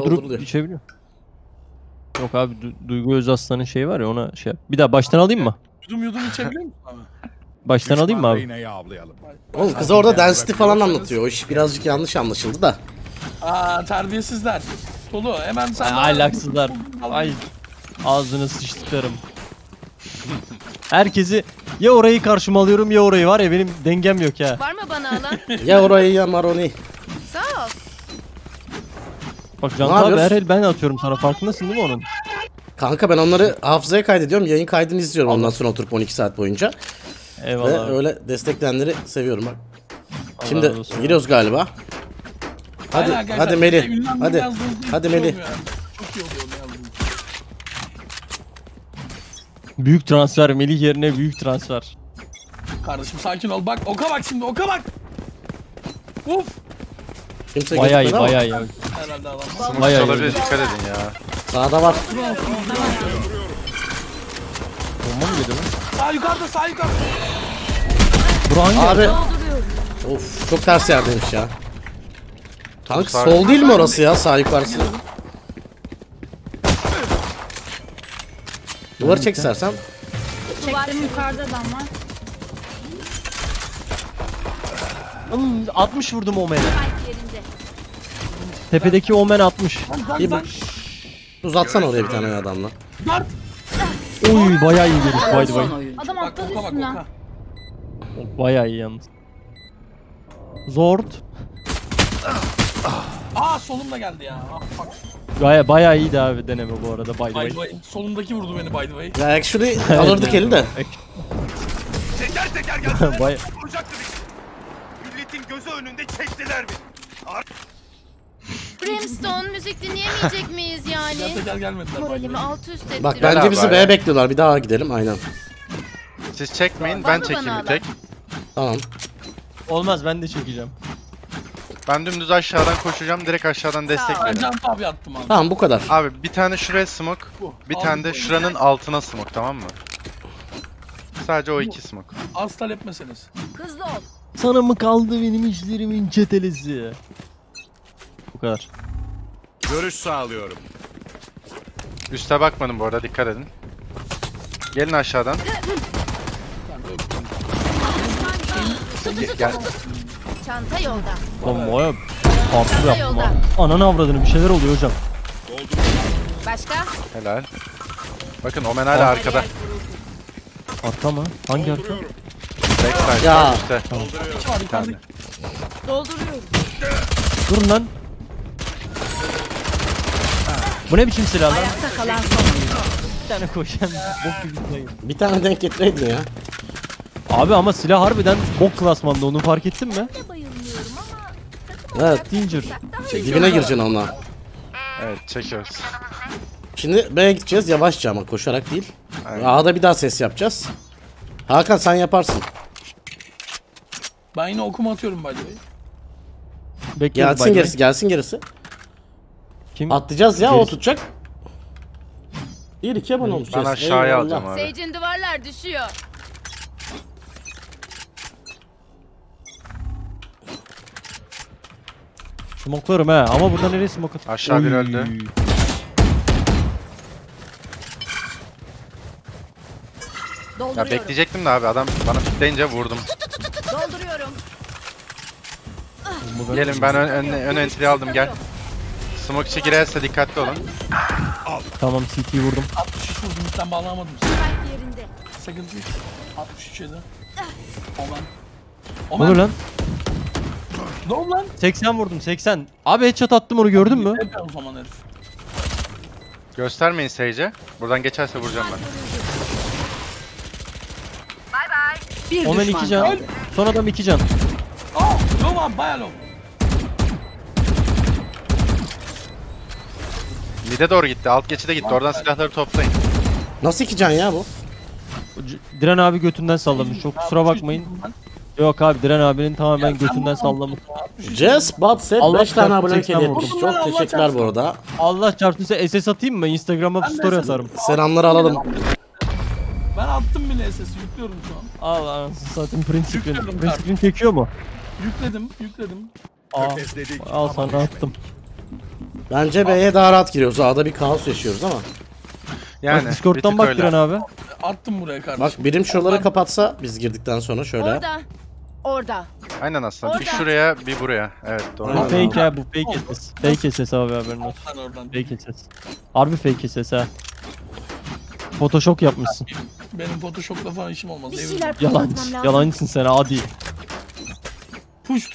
Durdurup içebiliyor. Yok abi Du- Duygu Özaslan'ın şeyi var ya ona şey yap. Bir daha baştan alayım mı? Yudum yudum içebiliyor musun abi? Baştan alayım mı abi? Oğlum kız orada density falan anlatıyor. O iş birazcık yanlış anlaşıldı da. Aa terbiyesizler. Tolu hemen sen Ay, ahlaksızlar. Ay ağzını sıçtıklarım. Herkesi ya orayı karşıma alıyorum ya orayı var ya benim dengem yok ya. Var mı bana alan? Ya orayı ya maroni. Sağ ol. Bak Can Ne abi her el ben atıyorum sana farkındasın değil mi onun? Kanka ben onları hafızaya kaydediyorum. Yayın kaydını izliyorum ondan sonra oturup 12 saat boyunca. Ve Eyvallah. abi. öyle destekleyenleri seviyorum bak. Allah Şimdi olsun. giriyoruz galiba. Hadi Aynen hadi ünlem gibi Hadi. Hadi şey yazdığınız. Büyük transfer Melih yerine büyük transfer. Kardeşim sakin ol bak oka bak şimdi oka bak. Uf. Kimse Bayağı iyi bayağı iyi. Herhalde adam. Smoke Bayağı iyi. olabilir dikkat edin ya. Sağda var. Bomba mı geliyor lan? Sağ yukarıda sağ yukarıda. Bura hangi Abi. Of çok ters yerdeymiş ya. Sağ- sol değil mi orası ya sağ yukarısı? Duvarı çek istersen. Çektim yukarıda adam var. Hmm, 60 vurdum Omen'e. Yerinde. Tepedeki Omen 60. Bak İyi bak. Uzatsana oraya bir tane adamla. Oy bayağı iyi geliş. Vay vay. Adam atladı oka. Bayağı iyi yalnız. Zord. Aa solum da geldi ya. Ah, bak. Baya bayağı iyiydi abi deneme bu arada by the By the way. way. Solumdaki vurdu beni by the way. Ya actually alırdık eli de. Teker teker Vuracaktı bizi. Milletin gözü önünde çektiler beni. Brimstone müzik dinleyemeyecek miyiz yani? Teker gelmediler Moralimi way. alt üst ettiler. Bak bence abi bizi. B'ye bekliyorlar. Bir daha gidelim aynen. Siz çekmeyin ben mı çekeyim bana bir tek. Tamam. olmaz ben de çekeceğim. Ben dümdüz aşağıdan koşacağım direkt aşağıdan destek Ben verin. Can abi attım abi. Tamam bu kadar. Abi bir tane şuraya smoke, Bu. bir Aldım tane de bu. şuranın altına smoke tamam mı? Sadece o iki smoke. Az talep meselesi. Hızlı ol. Sana mı kaldı benim işlerimin çetelesi? Bu kadar. Görüş sağlıyorum. Üste bakmadım bu arada dikkat edin. Gelin aşağıdan. Gel. Çanta yolda. Oğlum baya farklı yaptım abi. Ananı avradını bir şeyler oluyor hocam. Başka? Helal. Bakın Omen hala arkada. Arka mı? Hangi arka? Backside Ya. İki var yukarıda. Dolduruyorum. Durun lan. Bu ne biçim silah lan? Ayakta kalan son. Bir tane koşan bok gibi silah. Bir tane denk getireydin ya. Abi ama silah harbiden bok klasmanda onu fark ettin mi? Bayılmıyorum ama Evet. Danger. Dibine gireceksin onunla. Evet çekiyoruz. Şimdi B'ye gideceğiz yavaşça ama koşarak değil. Aynen. A'da bir daha ses yapacağız. Hakan sen yaparsın. Ben yine okuma atıyorum way. Bekliyoruz Gelsin gerisi gelsin gerisi. Kim? Atlayacağız ya o Gerisi- tutacak. 1 2 abone olmuş. Ben aşağıya eyvallah. alacağım abi. Sage'in duvarlar düşüyor. Smoklarım he ama burada nereye smoke at? Aşağı bir öldü. Ya Dolduruyorum. bekleyecektim de abi adam bana pikleyince vurdum. Dolduruyorum. Gelin ben ön, ön, ön entry aldım gel. Smoke içi girerse dikkatli olun. Tamam CT'yi vurdum. 63 vurdum lütfen bağlamadım sizi. Kalp yerinde. Sıkıntı yok. 63 yedi. Omen. Ne Omen. lan? Ne oldu lan? 80 vurdum 80. Abi headshot attım onu gördün mü? Hep o zaman herif. Göstermeyin Sage'e. Buradan geçerse vuracağım ben. Bir Omen 2 can. Son adam 2 can. Aa! Low abi baya low. Mid'e doğru gitti. Alt geçide gitti. Oradan silahları toplayın. Nasıl iki can ya bu? C- Diren abi götünden sallamış. Çok kusura bakmayın. Yok abi Diren abinin tamamen götünden sallamış. Jess Bad Set Allah 5 tane çarpsın, abone 80 hediye etmiş. Allah Çok teşekkürler çarpsın. bu arada. Allah çarpsın size SS atayım mı? Instagram'a story atarım. Selamları alalım. Ben attım bile SS'i yüklüyorum şu an. Al anasını satayım prensipin. Yüklüyorum Prensipin çekiyor mu? Yükledim, yükledim. Aa, al sana attım. Bence B'ye daha rahat giriyoruz. A'da bir kaos yaşıyoruz ama. Yani bak Discord'dan bir bak Diren abi. Attım buraya kardeşim. Bak birim şuraları Ondan- kapatsa biz girdikten sonra şöyle. Orada. Orada. Aynen aslında. Bir Orada. şuraya bir buraya. Evet Bu doğru. Tamam. fake ha bu fake ses. Fake ses abi haberin olsun. Oradan. Fake ses. Harbi fake ses ha. Photoshop yapmışsın. Benim Photoshop'la falan işim olmaz. Bir şeyler Yalancı. Yalancısın sen hadi. Puşt.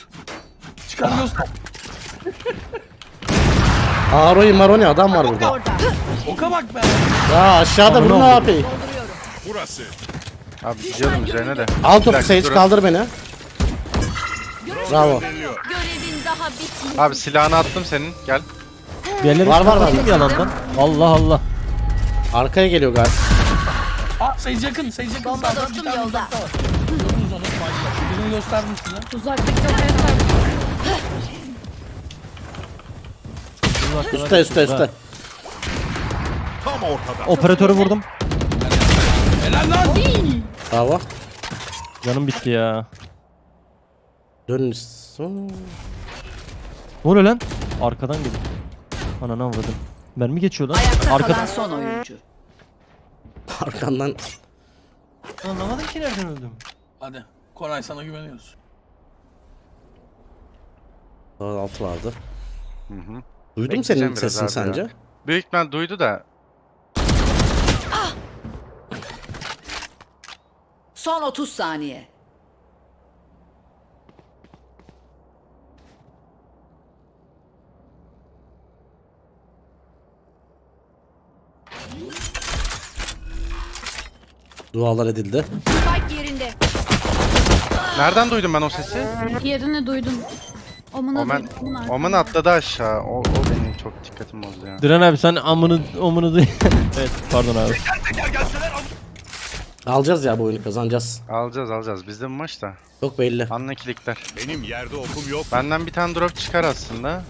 Çıkar Aroi Maroni adam var burada. Oka bak be. Ya aşağıda bunu ne yapayım? Burası. Abi gidiyorum üzerine de. Al topu Sage kaldır beni. Bravo. Görevin daha bitmedi. Abi silahını attım senin. Gel. Bir yerlere Var, var, var. yalandan. Allah Allah. Arkaya geliyor galiba. Aa Sage yakın. Sage yakın. Bomba dostum yolda. Gördünüz onu. Birini gösterdim size. Uzaktaki kafaya tak. Üste üste üste. Tam ortada. Operatörü vurdum. Helal lan. Bravo. Canım bitti ya. Dön. Ne oluyor lan? Arkadan geliyor. Ananı avradım. Mermi geçiyor lan. Ayakta Arkadan. kalan son oyuncu. Arkandan Anlamadım ki nereden öldüm. Hadi. Koray sana güveniyoruz. Altı vardı. Hı hı. Duydum senin sesini sence? ya. Büyük ihtimal duydu da. Son 30 saniye. Dualar edildi. Spike yerinde. Nereden duydum ben o sesi? Yerini duydum. Omuna Omen, duydum. Bunlar. Omen atladı aşağı. O, o benim çok dikkatimi bozdu ya. Diren abi sen amını omunu evet pardon abi. Alacağız ya bu oyunu kazanacağız. Alacağız alacağız. Bizde bu maç da. Çok belli. Anlakilikler. Benim yerde okum yok. Benden bir tane drop çıkar aslında.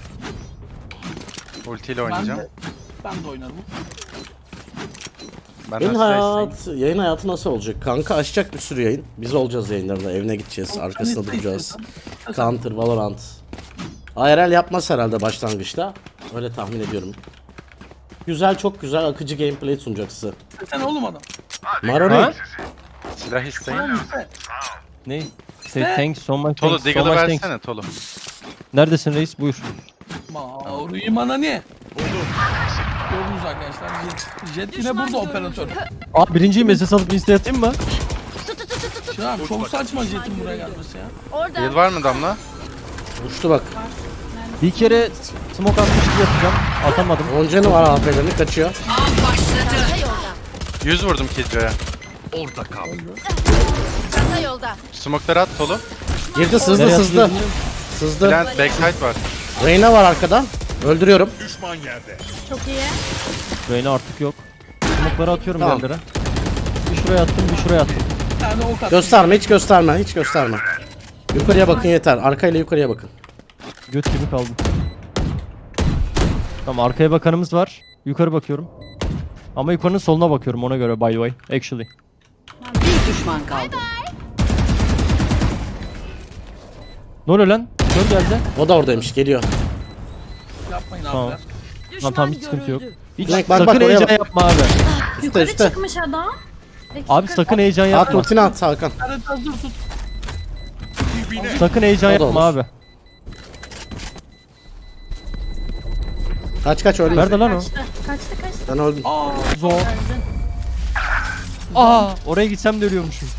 Ultiyle Ben oynayacağım. de, ben de oynarım. Yayın, size hayat, yayın hayatı nasıl olacak? Kanka açacak bir sürü yayın. Biz olacağız yayınlarda. Evine gideceğiz. Arkasında duracağız. Counter, Valorant. IRL yapmaz herhalde başlangıçta. Öyle tahmin ediyorum. Güzel, çok güzel, akıcı gameplay sunacak size. Sen oğlum adam. Maroni. Ha? Silah isteyin. Ne? Say thanks so much. Tolu thanks, so Diggle'ı much thanks. versene Tolu. Neredesin reis? Buyur. Mauri bana ne? Gördünüz arkadaşlar. Jet, jet yine burada operatör. Aa birinciyi mesaj alıp insta atayım mı? Şuna çok saçma Jet'in buraya gelmesi ya. Orada. Yıl var mı Damla? Uçtu bak. Bir kere smoke atmış gibi yapacağım. Atamadım. Oncanı var AF'lerini kaçıyor. Çanta yolda. 100 vurdum Killjoy'a. Orada kal. Çanta yolda. Smoke'ları at Tolu. Girdi sızdı Nereye sızdı. Sızdı. Plant backside var. Reyna var arkadan. Öldürüyorum. Düşman yerde. Çok iyi. Reyna artık yok. Smoke'ları atıyorum Tamam. yerlere. Bir şuraya attım, bir şuraya attım. Gösterme hiç gösterme hiç gösterme. Yukarıya bakın yeter. Arkayla yukarıya bakın. Göt gibi kaldım. Tamam arkaya bakanımız var. Yukarı bakıyorum. Ama yukarının soluna bakıyorum ona göre by the way. Actually. Bir düşman kaldı. Ne oluyor lan? Kör geldi. O da oradaymış geliyor. Yapmayın Tamam. abiler. Tamam tamam hiç sıkıntı yok. Hiç Bak, bak, sakın bak, heyecan bak. yapma abi. Üste Yukarı üste. çıkmış adam. Abi sakın heyecan At yapma. ultini at Hakan. Hadi hazır tut. Dibine. Sakın heyecan yapma abi. Kaç kaç ölme. Nerede lan o? Kaçtı. Kaçtı kaçtı. Ben öldüm. Aa, Zor. Aa, oraya gitsem de ölüyormuşum.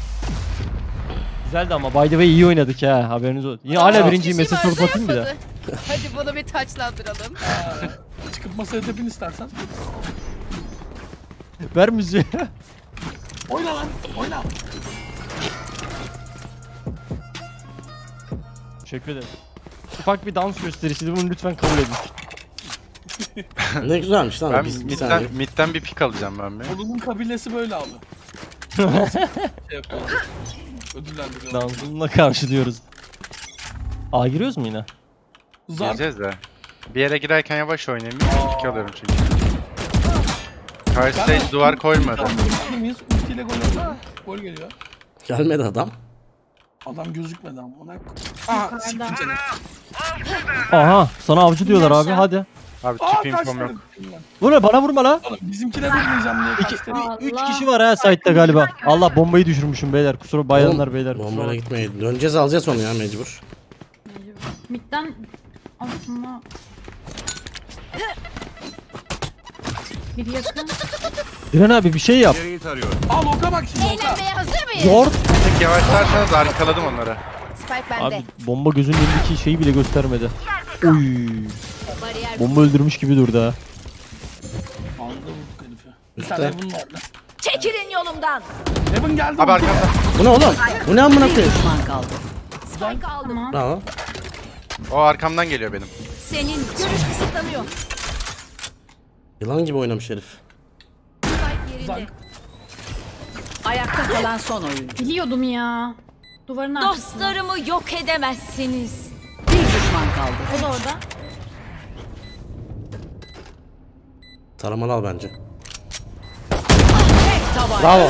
Güzeldi ama by the way iyi oynadık ha haberiniz olsun. Yine hala birinciyi İşi mesaj var sorup da atayım bir de. yapmadı. Hadi bunu bir taçlandıralım. çıkıp masaya tepin istersen. Ver müziği. Oyna lan. Oyna. Teşekkür ederim. Ufak bir dans gösterisiydi bunu lütfen kabul edin. Ne güzelmiş lan. Ben Biz, bir midden, midden bir pik alacağım ben bir. Oğlunun kabilesi böyle abi. şey yapıyorlar. Ödüllendiriyorlar. Dansınla karşı diyoruz. Aa giriyoruz mu yine? Zar. Gireceğiz de. Bir yere girerken yavaş oynayayım. Pik alıyorum çünkü. Karşı stage duvar koymadı. Mıyız? Ultiyle gol atıyor. Gol geliyor. Gelmedi adam. Adam gözükmedi ama ona. Aha. Aha sana avcı diyorlar abi hadi. Abi Aa tip infom kaçtı. yok. Ne bana vurma la. Oğlum bizimkine vurmayacağım diye kaçtı. Allah. 3 kişi var ha site'da galiba. Allah bombayı düşürmüşüm beyler. Kusura bayanlar beyler. kusura Bombaya bakmayın. gitmeyin. Döneceğiz alacağız onu ya mecbur. Midden aslında bir yakın. Diren abi bir şey yap. Tarıyorum. Al oka bak şimdi oka. Eğlenmeye hazır mıyız? Zor. Yavaşlarsanız arkaladım onları. Abi bomba gözünün önündeki şeyi bile göstermedi. Oy. Bariyer Bomba öldürmüş gibi durdu ha. Vardı. Çekilin yolumdan. Heaven geldi. Abi arkamda. Bu ne oğlum? Bu ne amına koyayım? Düşman kaldı. Spike aldım. Tamam. Bravo. O arkamdan geliyor benim. Senin görüş kısıtlanıyor. Yılan gibi oynamış herif. Spike yerinde. Ayakta kalan son oyun. Biliyordum ya. Duvarın arkasında. Dostlarımı yok edemezsiniz. Bir düşman kaldı. O da orada. Taramalı al bence. Taban. Bravo.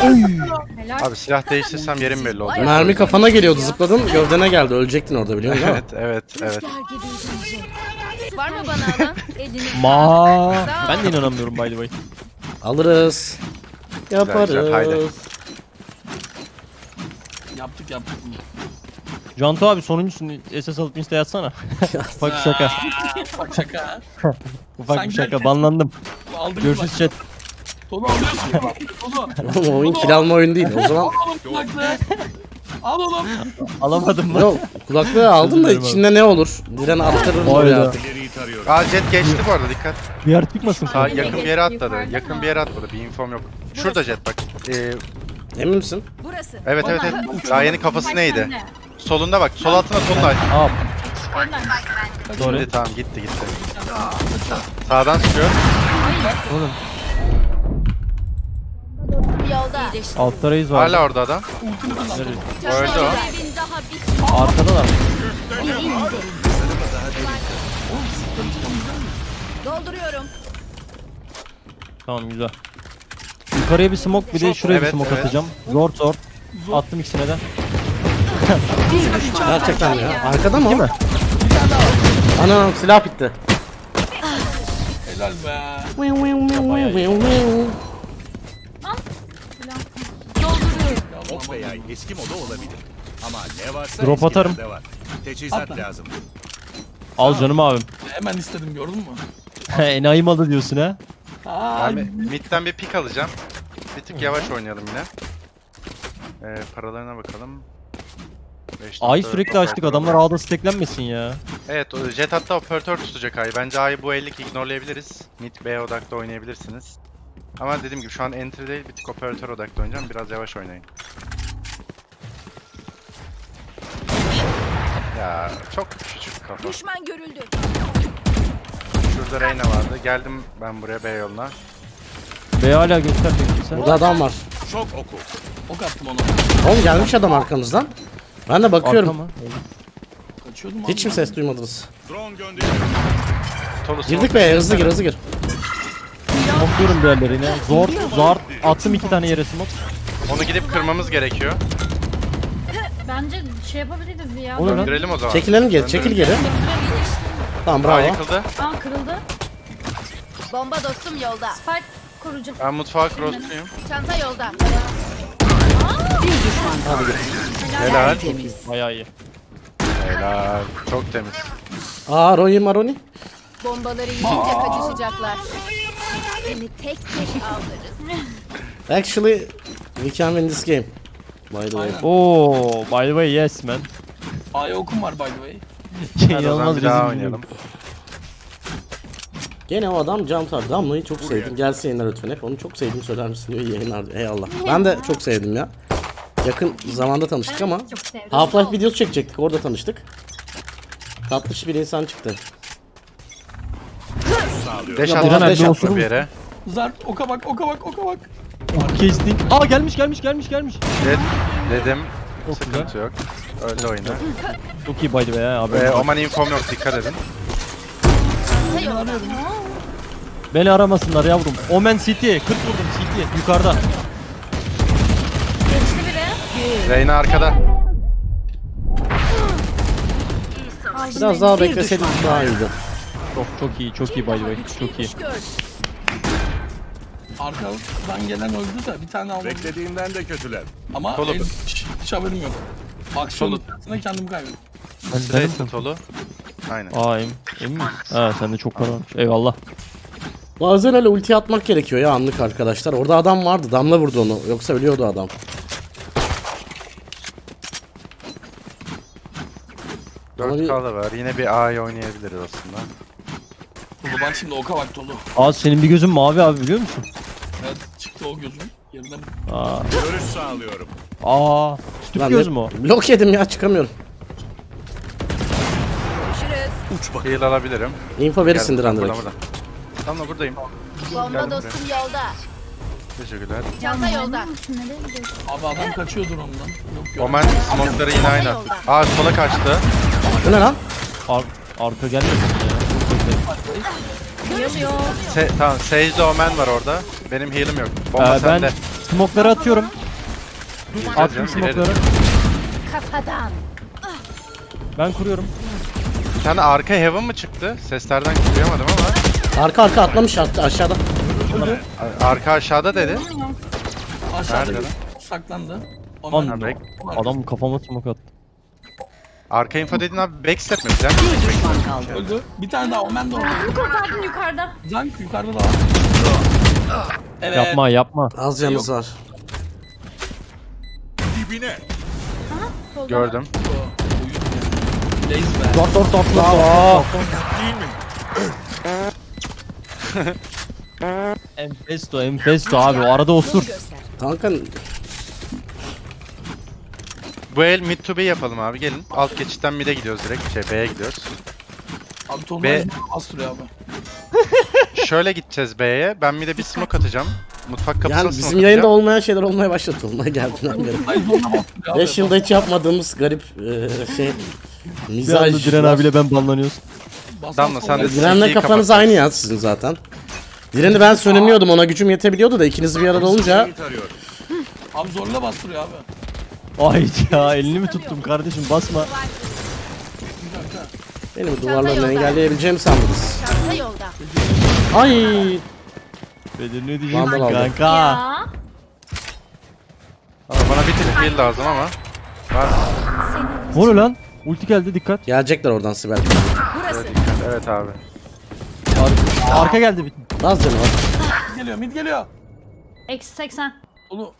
Helal. Abi silah değiştirsem yerim belli oldu. Mermi kafana geliyordu zıpladın gövdene geldi. Ölecektin orada biliyor musun? Evet evet evet. Var mı bana alan? Elini. Ma. Ben de inanamıyorum by the way. Alırız. Yaparız. güzel, haydi. Yaptık yaptık bunu. Canto abi sonuncusun. SS alıp insta yatsana. Ufak bir şaka. Bak şaka. Ufak Sen bir şaka. Banlandım. Aldık Görüşürüz chat. Tolu alıyorsun. Tolu. Oğlum oyun kill alma oyunu değil. O zaman Al oğlum kulaklığı. Al oğlum. Alamadım mı? Yok kulaklığı aldım da içinde ne olur? Diren attırır oraya Hayda. artık. Aa jet geçti bu arada dikkat. Bir yer çıkmasın. Sağ yakın bir yere atladı. Yakın bir yere atladı. Bir infom yok. Şurada jet bak. Ee, Emin misin? Burası. evet evet evet. Daha yeni kafası neydi? Solunda bak. Sol altına solunda. Önden. doğru. Gitti tamam gitti gitti. Sağdan sıkıyor. Oğlum Yolda. altta reis var. Hala orada adam. Öldü o. Arkadalar. Dolduruyorum. Tamam güzel. Yukarıya bir smoke bir de şuraya bir Evet, smoke evet. atacağım. Zor zor. Attım ikisine de. Gerçekten ya. Arkada mı? Değil mi? Ana silah bitti. Helal be. Ok veya eski moda olabilir. Ama ne varsa Drop atarım. eskilerde var. Teçhizat lazım. Al canım abim. Hemen istedim gördün mü? Enayi malı diyorsun ha. Bir- midden bir pik alacağım. Bir tık yavaş oynayalım yine. Ee, paralarına bakalım. Beş A'yı nokta sürekli dört açtık. var. Adamlar A'da steklenmesin ya. Evet, o Jet hatta operatör tutacak A'yı. Bence A'yı bu 50'lik ignorelayabiliriz. Mid B odakta oynayabilirsiniz. Ama dediğim gibi şu an entry değil, bir tık operatör odakta oynayacağım. Biraz yavaş oynayın. Ya çok küçük kafa. Düşman görüldü. Şurada Reyna vardı. Geldim ben buraya B yoluna. B hala göstermiyor kimse. Burada adam var. Çok oku. ok attım ona. Oğlum gelmiş adam arkamızdan. Ben de Arka bakıyorum. mı? Kaçıyordum Hiç mi ses duymadınız? Drone gönderiyorum. Girdik be hızlı gir hızlı gir. Smokluyorum bir yerlerine. Zor, zor. Attım iki tane yere smoke. Onu gidip kırmamız gerekiyor. Bence şey yapabiliriz ya. O ne lan? Döndürelim o zaman. Çekilelim geri çekil geri. Tamam Aa bravo. yıkıldı. Aa kırıldı. Bomba dostum yolda. Spike korucu. Ben mutfağa crossluyum. Çanta yolda. Bir düşman kaldı. Helal. Temiz. Bayağı iyi. Helal. Çok temiz. Aa Roni Maroni. Bombaları yiyince kaçışacaklar. Seni tek tek aldırırız. Actually we can win this game. By the way. Oo, by the way yes man. A'ya okum var by the way. Hadi o zaman İnanılmaz bir daha rezil oynayalım. Gene o adam cam tar. Damla'yı çok sevdim. Gelse yayınlar lütfen hep. Onu çok sevdim söyler misin diyor. Yayınlar diyor. Eyvallah. Ben de çok sevdim ya. Yakın zamanda tanıştık ama Çok sevdim. Half-Life videosu çekecektik. Orada tanıştık. Tatlış bir insan çıktı. Deş Ya, attım Diren abi deş attım osurur bir yere. Zart oka bak oka bak oka bak. Kestik. Aa gelmiş gelmiş gelmiş gelmiş. Dedim. Çok Sıkıntı yok. Öldü oyunu. Çok iyi by the way ha abi. Ve Oman infom yok dikkat edin. Beni aramasınlar yavrum. Omen City. 40 vurdum City. Yukarıda. Geçti biri. Reyna arkada. Biraz daha bekleseydik daha iyiydi. Çok çok iyi çok iyi the way. Çok iyi. Arkadan gelen öldü de bir tane aldım. Beklediğimden de kötüler. Ama hiç, hiç haberim yok. Aksiyon sırasında kendimi kaybettim. Ben, Straight Tolu. Aynen. Aa emin, emin misin? Ha sende çok para varmış. Eyvallah. Bazen öyle ulti atmak gerekiyor ya anlık arkadaşlar. Orada adam vardı. Damla vurdu onu. Yoksa ölüyordu adam. Ama 4K da var. Yine bir A'yı oynayabiliriz aslında. Bak şimdi oka bak Tolu. Aa senin bir gözün mavi abi biliyor musun? Evet çıktı o gözüm. Yerine Aa. Görüş sağlıyorum. Aa. Tüp Lan göz ne- mü o? Blok yedim ya çıkamıyorum. Uç bak. Heal alabilirim. Info verirsin Gel, Diren burada, burada. Tamam buradayım. Bomba Geldim dostum yolda. Teşekkürler. Çanta yolda. Abi adam kaçıyordur ondan. Yok yok. Omen smoke'ları yine aynı attı. Aa sola kaçtı. Bu ne lan? Ar arka gelmesin ya. Geliyor. Se tamam Sage'de Omen var orada. Benim heal'im yok. Bomba Ee, ben sende. smoke'ları atıyorum. Gireceğiz Attım ya, gireriz. smoke'ları. Kafadan. Ben kuruyorum. Bir tane arka heaven mı çıktı? Seslerden duyamadım ama. Arka arka atlamış attı aşağıda. A- Arka aşağıda dedi. Aşağıda Nerede bir saklandı. Lan Omen Ha, back. adam kafama smoke attı. Arka info dediğin abi backstep mi? Plan Bir düşman kaldı. öldü. Bir tane daha Omen de orada. Kurtardın yukarıda. Zank yukarıda da var. Evet. Yapma yapma. Az canımız var. Dibine. gördüm. Lazy be. Dört dört dört dört dört. Enfesto enfesto abi o arada osur. Kanka Bu el mid to B yapalım abi gelin. Alt geçitten mid'e gidiyoruz direkt. Şey B'ye gidiyoruz. Abi Tolu Be- abi. Şöyle gideceğiz B'ye. Ben mid'e bir smoke atacağım. Mutfak kapısına yani smoke bizim atacağım. yayında olmayan şeyler olmaya başladı. Olmaya geldiğinden beri. Ay Tolu'na bastırıyor abi. 5 yılda hiç yapmadığımız garip e, şey Bir mizaj. anda Diren abiyle ben banlanıyoruz. Damla, sen de-. Diren'le kafanız aynı ya sizin zaten. Diren'i ben sönümlüyordum ona gücüm yetebiliyordu da ikiniz bir arada olunca. Abi zorla bastırıyor abi. Ay ya elini mi tuttum kardeşim basma. benim duvarlarını engelleyebileceğimi sandınız. Çanta yolda. Ay Bedir ne diyeceğim Vandal aldı. kanka. Ya. Bana bir tık heal lazım ama. Var. Ne oluyor lan? Ulti geldi dikkat. gelecekler oradan Sibel. Burası. Evet abi. Arka, arka geldi bir. Az canı var. Mid geliyor mid geliyor. Eksi 80. Tolu.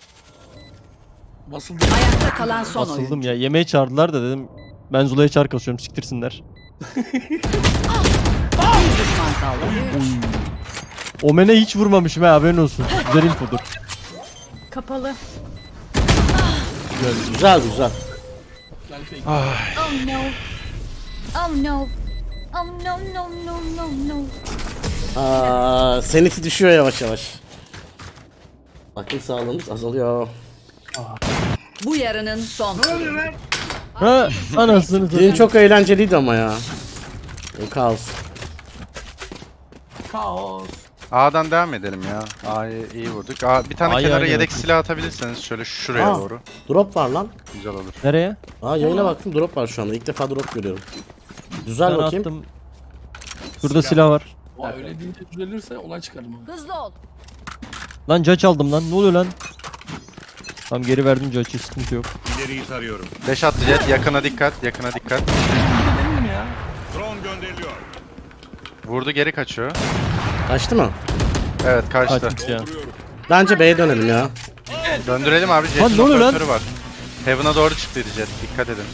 Basıldı. Ayakta kalan son Asıldım oyuncu. ya. Yemeğe çağırdılar da dedim. Ben Zula'ya çağır kasıyorum siktirsinler. Bir düşman kaldı. Omen'e hiç vurmamışım ha haberin olsun. Güzel infodur. Kapalı. Güzel güzel. Gel fake. Oh no. Oh no. Oh no no no no no. Aa, seniti düşüyor yavaş yavaş. Akıl sağlığımız azalıyor. Bu yarının son. Ha anasını satayım. çok eğlenceliydi ama ya. O kaos. Kaos. A'dan devam edelim ya. A'yı iyi vurduk. A, bir tane A'yı kenara aynen yedek öyle. silah atabilirseniz şöyle şuraya Aa. doğru. Drop var lan. Güzel olur. Nereye? Aa yayına baktım drop var şu anda. İlk defa drop görüyorum. Düzel Ben bakayım. attım. Şurada silah var. Vay öyle deyince düzelirse olay çıkarım. Hızlı ol. Lan judge aldım lan. Ne oluyor lan? Tam geri verdim judge'e sıkıntı yok. İleriyi tarıyorum. 5 attı jet. Yakına dikkat. Yakına dikkat. Drone gönderiliyor. Vurdu geri kaçıyor. Kaçtı mı? Evet kaçtı. Kaçtık ya. Bence B'ye dönelim ya. Döndürelim abi. Lan Jet'in ne oluyor lan? operatörü var. Heaven'a doğru çıktıydı jet. Dikkat edin.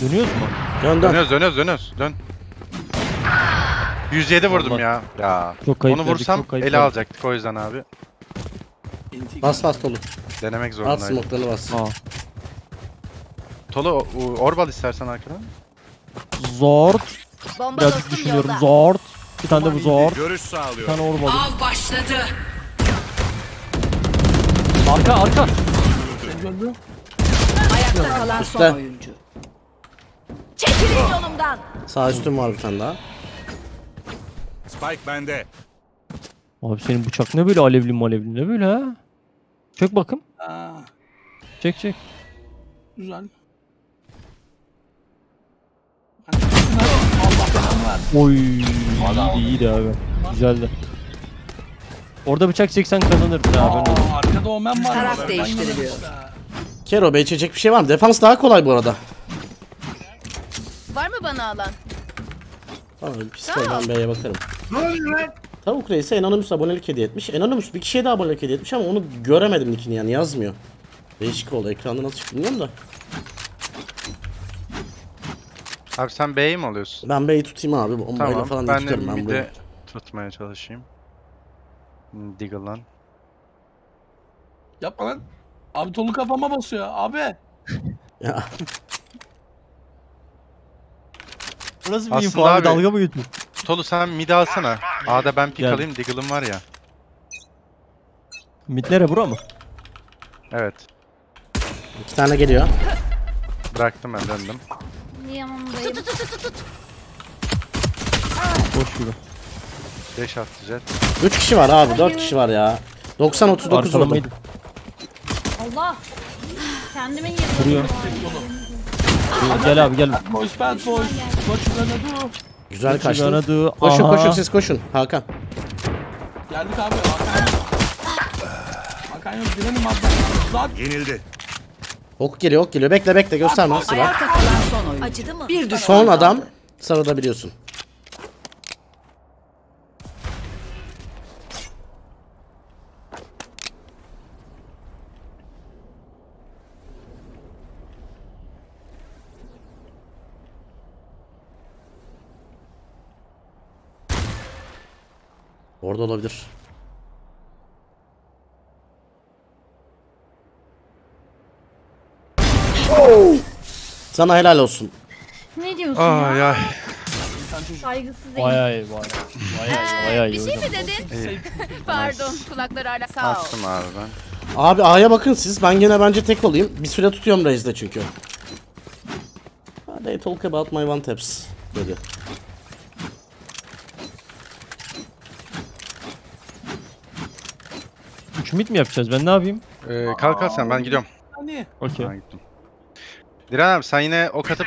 Dönüyoruz mu? Dön dön. Dönüyoruz dönüyoruz dönüyoruz. Dön. 107 vurdum Allah. ya. Ya. Çok kayıp Onu verdik, vursam çok kayıp ele verdik. alacaktık o yüzden abi. Bas bas Tolu. Denemek At zorundaydım. smoke'larını bas. Aa. Tolu Orbal istersen arkadan. Zord. Bomba Birazcık dostum düşünüyorum. yolda. Zord. Bir tane de bu Zord. Görüş Bir sağlıyorum. tane orbalı. Av başladı. Arka arka. Ayakta kalan Üstte. son oyuncu. Çekilin yolumdan. Sağ üstüm var bir tane daha. Spike bende. Abi senin bıçak ne böyle alevli malevli ne böyle ha? Çek bakım. Aa, Çek çek. güzel. Ben- Allah Oy iyiydi iyiydi abi. Güzeldi. Orada bıçak çeksen kazanırdın abi. Aa, arkada omen var. Taraf Ben değiştiriliyor. Kero Bey içecek bir şey var mı? Defans daha kolay bu arada. Var mı bana alan? Tamam pistol ben B'ye bakarım. Tavuk Reis'e Enanimous abonelik hediye etmiş. Enanimous bir kişiye de abonelik hediye etmiş ama onu göremedim nickini yani yazmıyor. Değişik oldu. Ekranda nasıl çıktı bilmiyorum da. Abi sen B'yi mi alıyorsun? Ben B'yi tutayım abi. Bombayla Tamam. falan ben ben de tutarım ben bir burayı. de tutmaya çalışayım. Diggle'lan. Yapma lan. Abi tolu kafama basıyor. Abi. Ya, Bu nasıl bir info abi, abi- dalga mı geçiyor? Tolu sen mid alsana. A'da ben pick Gel. alayım. Diggle'ım var ya. Mid nere bura mı? Evet. iki tane geliyor. Bıraktım ben döndüm. Yanımdayım. Boş gibi. 5 attı jet. 3 kişi var abi. 4 kişi var ya. 90 39 vurdum. Arkalamaydı. Allah. Kendimin yerine. Vuruyor. Gel abi gel. Boş bad boş. Boş gonna do. Güzel kaçtın. Koşun Aha. koşun siz koşun. Hakan. Geldik abi. Hakan yok. Hakan yok. Direnim abi. Zat. Yenildi. Ok geliyor ok geliyor. Bekle bekle gösterme. Acıdı mı? Bir düşman Son adam sarıda biliyorsun. Orada olabilir. Sana helal olsun. Ne diyorsun Ay ya? ay. Saygısız değil. Vay ay vay. Vay ay vay ay. Bir şey mi dedin? Pardon kulakları hala sağ ol. Attım abi ben. Abi A'ya bakın siz. Ben gene bence tek olayım. Bir süre tutuyorum Reis'de çünkü. They talk about my one taps dedi. Mid mi yapacağız ben ne yapayım? Ee, kalk kalk sen ben gidiyorum. Hani. Okey. Ben gittim. Diren abi sen yine ok atıp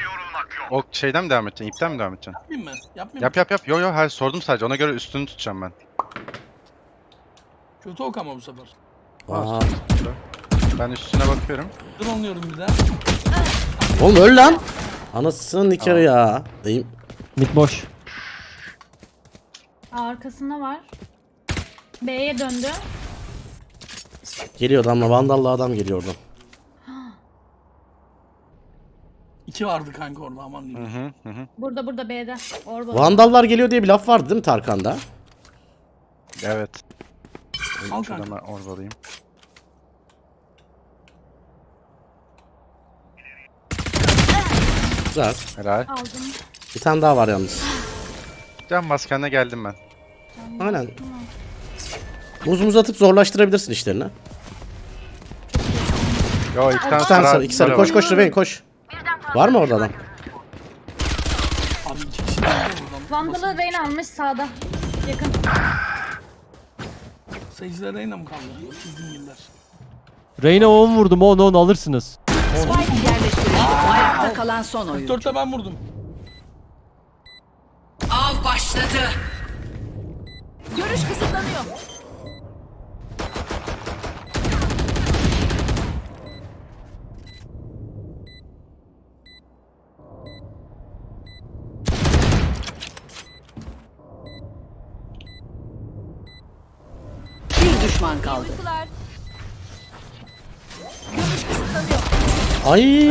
ok şeyden mi devam edeceksin? İpten mi devam edeceksin? Yapmayayım mı? Yapmayayım Yap yap yap. Yo yo hayır sordum sadece. Ona göre üstünü tutacağım ben. Kötü ok ama bu sefer. Aa. Ben üstüne bakıyorum. Drone'luyorum bir de. Oğlum öl lan. Anasının nikahı ya. Deyim. Mid boş. Arkasında var. B'ye döndü. Geliyor adamla. Vandallı adam geliyor oradan. İki vardı kanka orada aman Hı diyeyim. hı hı. hı. Burada burada B'de. Orada. Vandallar geliyor diye bir laf vardı değil mi Tarkan'da? Evet. Al Şuradan kanka. ben orbalayayım. Güzel. Helal. Aldım. Bir tane daha var yalnız. Can maskenle geldim ben. Aynen. Muz muz atıp zorlaştırabilirsin işlerini. Yo iki tane İki tane sıra- sarı, iki sarı. Koş koş Rüveyn koş. Var mı orada adam? Abi iki kişi geldi buradan. Vandalı Rain almış sağda. Yakın. Seyirciler Reyna mı kaldı? Çizdim yıllar. Reyna 10 vurdum 10 10 alırsınız. Spike yerleştirildi. Ayakta kalan son oyun. Dörtte ben vurdum. Av başladı. Görüş kısıtlanıyor. Ay.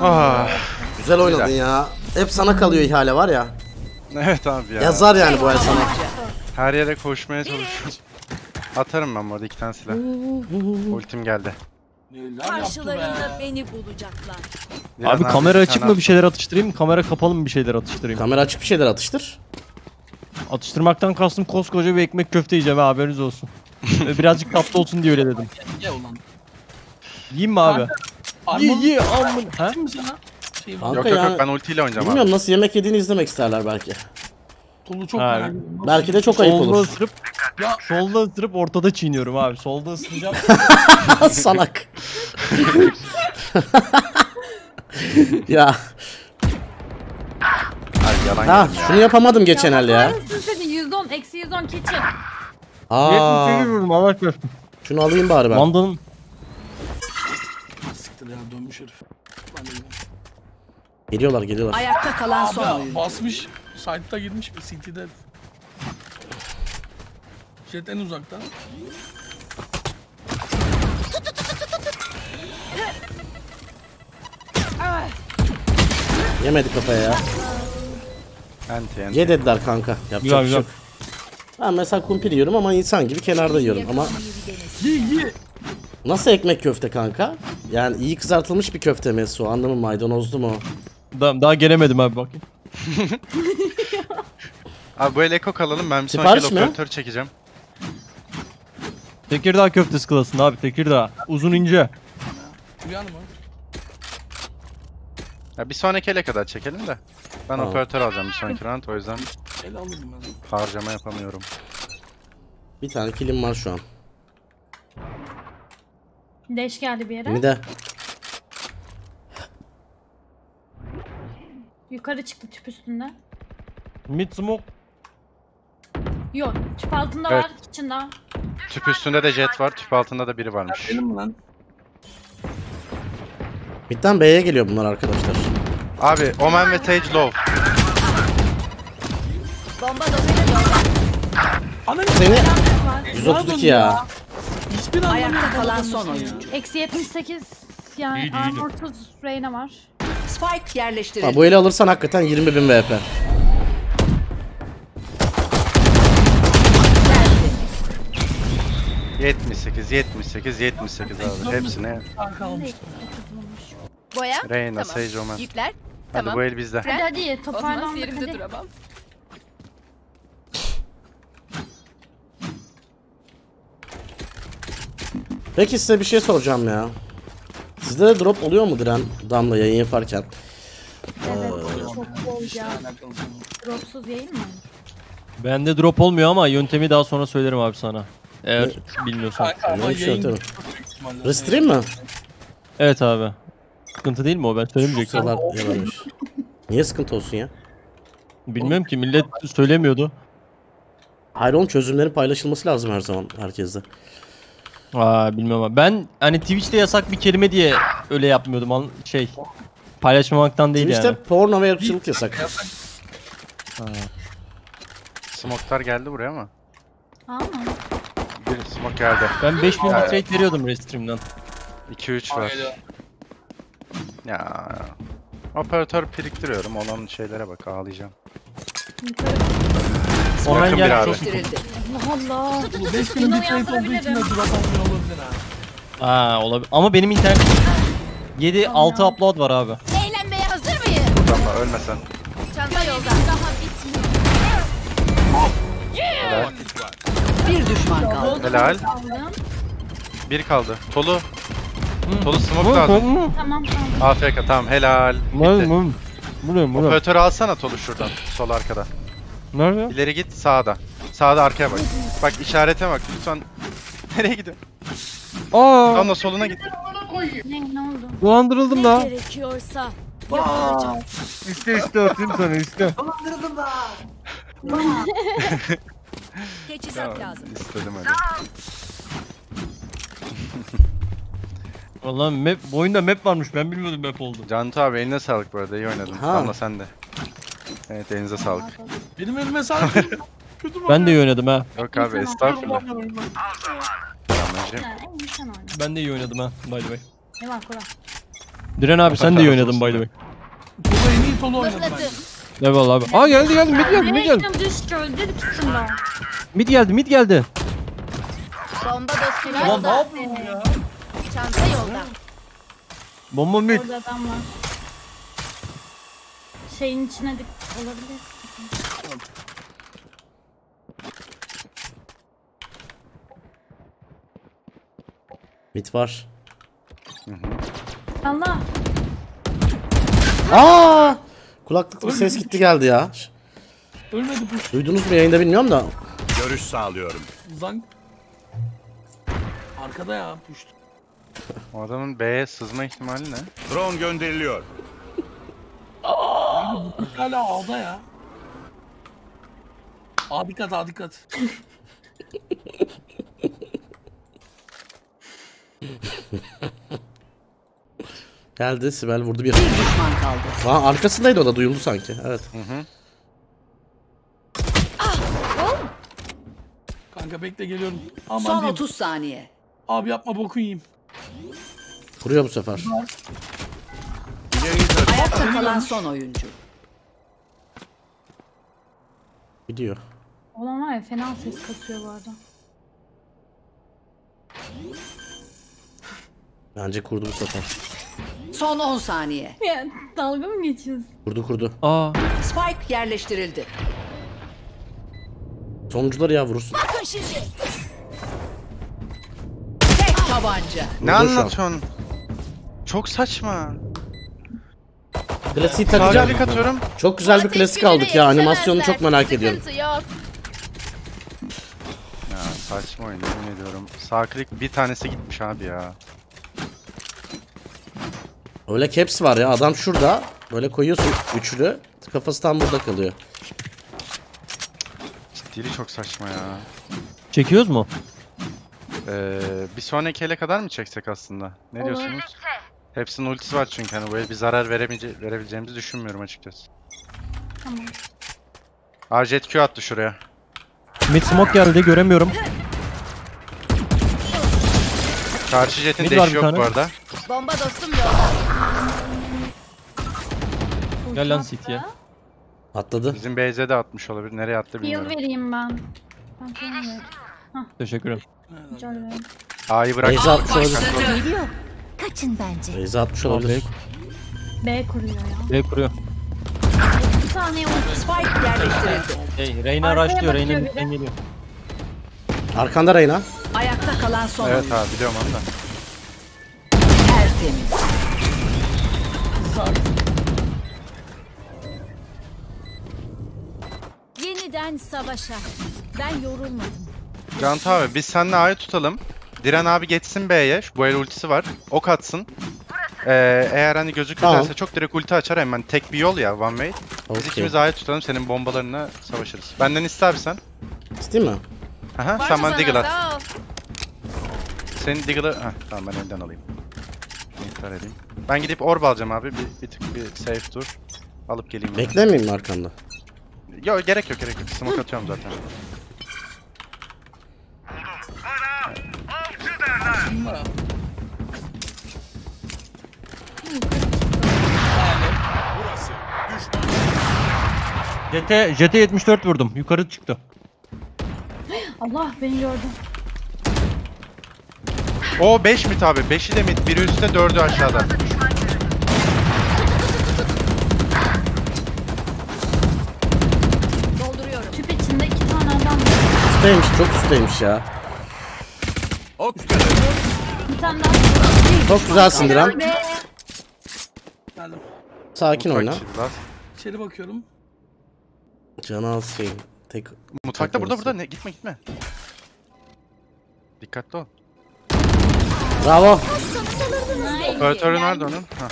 Ah, Güzel oynadın ya. Hep sana kalıyor ihale var ya. evet abi ya. Yazar yani bu el sana. Her yere koşmaya çalışıyorum. Atarım ben bu arada iki tane silah. Ultim geldi. Karşılarında beni bulacaklar. Diren Abi kamera açık mı bir şeyler atıştırayım? Kamera kapalı mı bir şeyler atıştırayım? Kamera açık bir şeyler atıştır. Atıştırmaktan kastım koskoca bir ekmek köfte yiyeceğim ha, haberiniz olsun. Ve Birazcık tatlı olsun diye öyle dedim. Ye ulan. Yiyeyim mi abi? Ye Armon ye amın. Ha? Şey. Kanka Yok yok yani- yok ben ultiyle oynayacağım abi. Bilmiyorum nasıl yemek yediğini izlemek isterler belki. Tolu çok merak Belki de çok ayıp olur. ısırıp, Ya solda ısırıp ortada çiğniyorum abi. Solda ısıracağım. Salak. ya Yalan Ha ya. şunu yapamadım geçen el ya. Seni 110 eksi 110 keçi. Aa 78 vurdum Allah şunu alayım bari ben. Ya dönmüş herif. Ben de gidiyorum. Geliyorlar geliyorlar. Ayakta kalan son Abi basmış. Site'da girmiş bir CT'de herif. Jet en uzakta. Yemedi kafaya ya. Ye dediler kanka. Yapacak Güzel, şey güzel. yok. Ben mesela kumpir yiyorum ama insan gibi kenarda yiyorum ama Yi yi. nasıl ekmek köfte kanka? Yani iyi kızartılmış bir köfte mi? Soğanlı mı maydanozlu mu? daha, daha gelemedim abi bakayım. Abi bu el eko kalalım ben bir Sipariş sonraki mi? operatör çekeceğim. Tekirdağ köftesi klasında abi Tekirdağ. Uzun ince. Uyan mı? Ya bir sonraki ele kadar çekelim de. Ben Tamam. operatör alacağım bir sonraki round o yüzden El alırım ben. harcama yapamıyorum. Bir tane kilim var şu an. Deş geldi bir yere. Bir de Yukarı çıktı tüp üstünde. Mid smoke. Yok tüp altında Evet. var. Kitchen'da. Tüp üstünde de jet var, tüp altında da biri varmış. Benim mi lan? midden B'ye geliyor bunlar arkadaşlar. Abi Omen ve Sage low. Bomba dostları yolda. Ananı Seni Var. 132 ya. Hiçbir Ayakta kalan son oyuncu. Eksi 78 yani İyiydi, armorsuz Reyna var. Spike Ha, yerleştirildi. bu eli alırsan hakikaten 20 bin VP. Tertemiz. 78, 78, 78 abi. Hepsine. Sağ kalmış. Boya. Reyna, Tamam. Sage, Omen. Yükler. Hadi Tamam. bu el bizde. Hadi hadi O zaman toparlandık yerimde hadi. duramam. Peki size bir şey soracağım ya. Sizde de drop oluyor mu Diren Damla yayın yaparken? Evet çok bol ya. Dropsuz yayın mı? Bende drop olmuyor ama yöntemi daha sonra söylerim abi sana. Eğer bilmiyorsan. Kanka yayın. Restream mi? Evet abi. Sıkıntı değil mi o ben söylemeyecektim. Niye sıkıntı olsun ya? Bilmiyorum ki millet söylemiyordu. Hayır oğlum çözümlerin paylaşılması lazım her zaman herkeste. Aa bilmiyorum ama ben hani Twitch'te yasak bir kelime diye öyle yapmıyordum an şey paylaşmamaktan değil Twitch'te yani. porno ve ırkçılık yasak. Smoke'lar geldi buraya ama. Aa mı? Bir smoke geldi. Ben 5000 bitrate veriyordum Restream'den. 2-3 var. Ya. Operatör biriktiriyorum. Olan şeylere bak ağlayacağım. Geldi abi. çok. Allah Allah. Bu 5 günün bitrate olduğu için de drop almıyor olabilir ha. Aa olabilir. Ama benim internet 7 6 upload var abi. Eğlenmeye hazır mıyız? Tamam ölmesen. Çanta yolda. Daha bitmiyor. Helal. Bir düşman kaldı. Helal. Bir kaldı. Tolu. Tolu smoke lazım. Tamam tamam. AFK tamam helal. Bitti. Buraya buraya. Operatörü alsana Tolu şuradan. Sol arkada. Nerede? İleri git sağda. Sağda arkaya bak. Bak işarete bak lütfen. Nereye gidiyorsun? Aa Tam da soluna git. Ne, ne oldu? dolandırıldım da. Gerekiyorsa. İste iste atayım sana iste. Teçhizat lazım. İstedim hadi. Vallahi map, bu oyunda map varmış ben bilmiyordum map oldu. Cantu abi eline sağlık bu arada iyi oynadın. Ha. Damla sen de. Evet elinize sağlık. Benim elime sağlık. Kötü mü Ben de iyi oynadım ha. Yok abi estağfurullah. Ben. De iyi oynadım ha by the way. Ne var Koray? Diren abi sen de iyi oynadın by the way. Tolu en iyi Tolu oynadım ben. Abi. Aa geldi geldi mid geldi mid geldi. Mid geldi mid geldi. Bomba dostları Ulan ne yolda. yapıyorsun ya? Çanta yolda. Bomba mid. Orada adam var. Şeyin içine dik olabilir. Mit var. Allah. Aa! Kulaklıkta bir ses gitti geldi ya. Ölmedi push. Duydunuz mu yayında bilmiyorum da. Görüş sağlıyorum. Zank. Arkada ya push. O adamın B'ye sızma ihtimali ne? Drone gönderiliyor. Hala A'da ya. A dikkat A dikkat. Geldi Sibel vurdu bir. Bir düşman kaldı. Aa, arkasındaydı o da duyuldu sanki. Evet. Kanka bekle geliyorum. Aman Son diyeyim. 30 saniye. Abi yapma bokun yiyeyim. Vuruyor bu sefer. Ayakta kalan son oyuncu. Gidiyor. Olan var ya fena ses kasıyor bu arada. Bence kurdu bu sefer. Son 10 saniye. Ya dalga mı geçiyorsun? Kurdu kurdu. Aa. Spike yerleştirildi. Sonuncuları ya vurursun. Tek tabanca. Ne Vurdu şu an. anlatıyorsun? Çok saçma. Klasiği takacağım. atıyorum. Çok güzel bir klasik aldık ya. Animasyonu çok merak ediyorum. Ya saçma oyun yemin ediyorum. Sağ klik bir tanesi gitmiş abi ya. Öyle caps var ya. Adam şurada. Böyle koyuyorsun üçlü. Kafası tam burada kalıyor. Ciddili çok saçma ya. Çekiyoruz mu? Ee, bir sonraki ele kadar mı çeksek aslında? Ne diyorsunuz? Hepsinin ultisi var çünkü hani böyle bir zarar veremeyece verebileceğimizi düşünmüyorum açıkçası. Tamam. Aa jet Q attı şuraya. Mid smoke geldi göremiyorum. Karşı jetin Mid var deşi bir yok tane. bu arada. Bomba dostum yolda. Gel lan City'ye. Atladı. Bizim BZ'de atmış olabilir. Nereye attı Heal bilmiyorum. vereyim ben. Ben veririm. Teşekkür ederim. Rica ederim. A'yı bırak. Beyza atmış olabilir. Geliyor. Kaçın bence. Beyza atmış olabilir. B kuruyor ya. B kuruyor. Bir saniye ulti. Spike yerleştirildi. Hey, Reyna Arkaya rushlıyor. Reyna bakıyor geliyor. Arkanda Reyna. Ayakta kalan son Evet abi biliyorum onu da. Tertemiz. Yeniden savaşa. Ben yorulmadım. Cantu abi biz seninle A'yı tutalım. Diren abi geçsin B'ye. Şu bu el ultisi var. Ok atsın. Ee, eğer hani gözü Tamam. çok direkt ulti açar hemen. Tek bir yol ya one way. Biz Okey. ikimiz A'yı tutalım senin bombalarına savaşırız. Benden iste abi sen. İsteyim mi? Aha sen bana Deagle at. Senin Deagle'ı... Heh tamam ben elden alayım. İntihar edeyim. Ben gidip orb alacağım abi. Bir, bir tık bir safe dur. Alıp geleyim. Beklemeyeyim mi arkanda? Yok gerek yok gerek yok. Smoke atıyorum zaten. JT, JT 74 vurdum. Yukarı çıktı. Allah beni gördü. O 5 mit abi. 5'i de mit. Biri üstte 4'ü aşağıda. Dolduruyorum. Tüp içinde iki tane adam var. Üstteymiş. Çok üstteymiş ya. Ok kadar. Bir tane daha. Çok güzelsin Diren. Be. Geldim. Sakin oyna. İçi, last. İçeri bakıyorum. Canı az şey. Tek... Mutfakta burada burada. Ne? Gitme gitme. Dikkatli ol. Bravo. Operatörü nerede onun? Ha,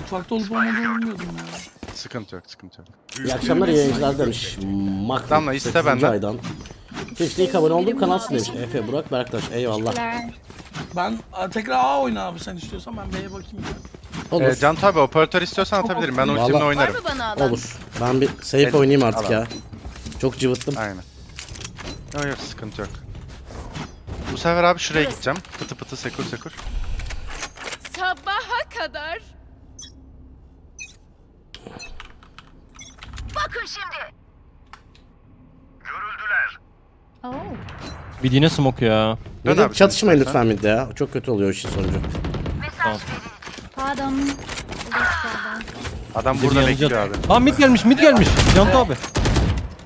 Mutfakta olup olmadığını bilmiyordum ya. sıkıntı yok sıkıntı yok. İyi akşamlar iyi yayıncılar demiş. Mak. Damla, iste 8. benden. Aydan. Twitch'te abone oldum kanalsın demiş. Efe Burak Berktaş. Eyvallah. Ben a, tekrar A oyna abi sen istiyorsan ben B'ye bakayım. Olur. Ee, Can abi operatör istiyorsan atabilirim. Ben ultimle Vallahi- oynarım. bana? Olur. Ben bir safe oynayayım artık ya. Çok cıvıttım. Aynen. Yok yok sıkıntı yok. Bu sefer abi şuraya gideceğim. Pıtı pıtı sekur sekur. Sabaha kadar. Bakın şimdi. Oo. Bir yine smoke ya. Dön abi, çatışmayın sen lütfen midde ya. Çok kötü oluyor işin sonucu. Pardon. Adam burada bekliyor abi. Aa mid gelmiş mid gelmiş. Cantu abi.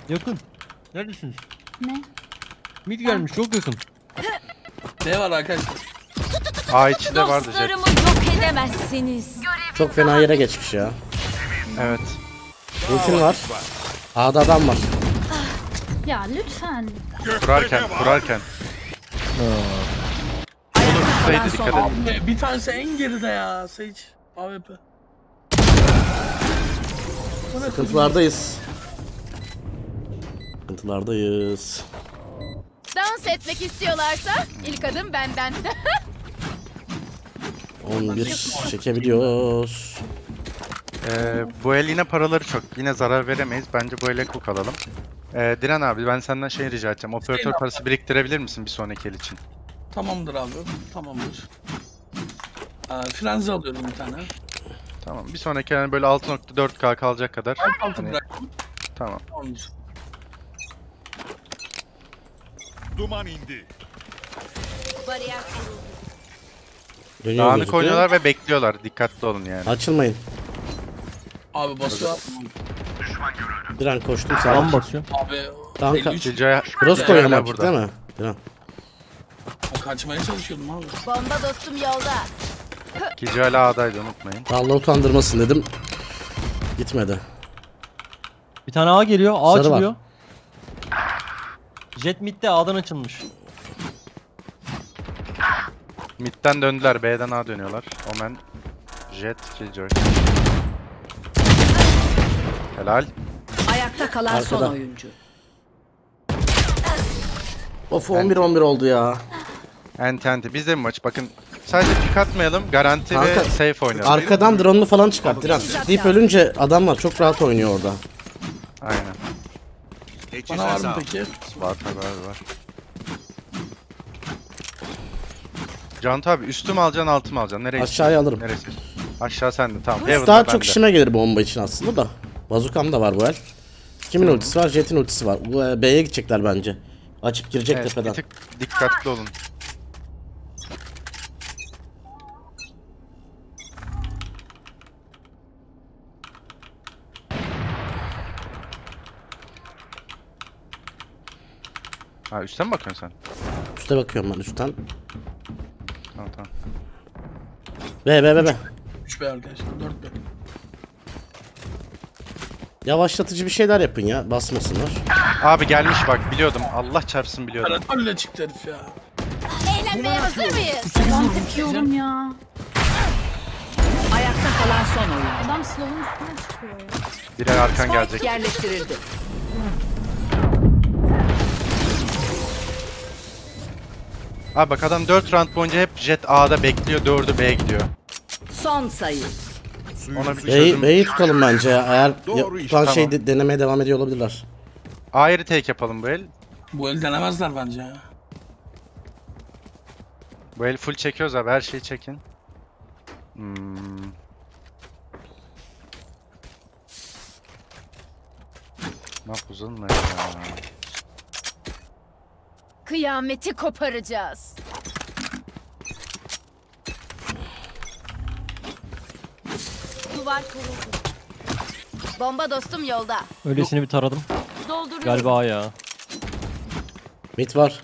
Yakın. Neredesiniz? Ne? Mid gelmiş çok yakın. B var arkadaşlar. A içinde vardı jet. Dostlarımı yok edemezsiniz. Çok fena yere geçmiş ya. Evet. Ultin var. A'da adam var. Ya lütfen. Kurarken kurarken. Sayıda dikkat edin. Abi, bir tanesi en geride ya Sage. AWP. Ne kızım? Sıkıntılardayız. Dans etmek istiyorlarsa ilk adım benden. 11 çekebiliyoruz. Ee, bu el yine paraları çok. Yine zarar veremeyiz. Bence bu ele cook alalım. Ee, Diren abi ben senden şey rica edeceğim. Operatör parası biriktirebilir misin bir sonraki el için? Tamamdır abi. Tamamdır. Ee, frenzi alıyorum bir tane. Tamam. Bir sonraki el böyle 6.4K kalacak kadar. Altı Hani- bıraktım. Tamam. Tamamdır. Duman indi. Bariyer kuruldu. Dönüyor Dağınık gözüküyor. oynuyorlar ve bekliyorlar. Dikkatli olun yani. Açılmayın. Abi basıyor. Diren koştum Tamam sana. basıyor. Abi Kanka. 53 Killjoy'a Cross Hala koyuyorum artık burada. değil mi? Diren. kaçmaya çalışıyordum abi. Bomba dostum yolda. Killjoy hala A'daydı unutmayın. Allah utandırmasın dedim. Gitmedi. Bir tane A geliyor. A Sarı var. açılıyor. Jet midde A'dan açılmış. Mid'den döndüler. B'den A dönüyorlar. Omen, Jet, Killjoy. Helal. Ayakta kalan son Arkada. oyuncu. Of 11-11 oldu ya. Enti enti. Biz de mi maç? Bakın sadece pick atmayalım. Garanti ve Kanka, safe oynayalım. Arkadan drone'unu falan çıkart Diren. Deyip ölünce adamlar çok rahat oynuyor orada. Bana var mı peki? Var tabi var var. Cantu abi üstü mü alacaksın altı mı alacaksın? Nereye Aşağıya alırım. Neresi? Aşağı sende tamam. Daha Heaven'da çok bende. işime gelir bomba için aslında da. Bazukam da var bu el. Kimin ultisi var? Jet'in ultisi var. Bu, e, B'ye gidecekler bence. Açıp girecek Evet, bir tepeden. tık dikkatli olun. Ha üstten mi bakıyorsun sen? Üste bakıyorum ben üstten. Tamam tamam. B B B B. 3 B arkadaşlar. 4 B. Yavaşlatıcı bir şeyler yapın ya. Basmasınlar. Abi gelmiş bak biliyordum. Allah çarpsın biliyordum. Öyle çıktı herif ya. Eğlenmeye hazır mıyız? Ben tepiyorum ya. Ayakta kalan son oyuncu. Adam slow'un üstüne çıkıyor ya. Birer arkan gelecek. Spike yerleştirildi. Abi bak adam 4 round boyunca hep jet A'da bekliyor 4'ü B'ye gidiyor. Son sayı. Ona bir B'yi çözüm. B'yi tutalım bence ya. Eğer Doğru ya, iş, şu an şey tamam. de- denemeye devam ediyor olabilirler. Ayrı take yapalım bu el. Bu el denemezler bence ya. Bu el full çekiyoruz abi her şeyi çekin. Hmm. Mahpuzun ne ya? Kıyameti koparacağız. Duvar kuruldu. Bomba dostum yolda. Öylesini bir taradım. Dolduruyorum. Galiba A ya. Mid var.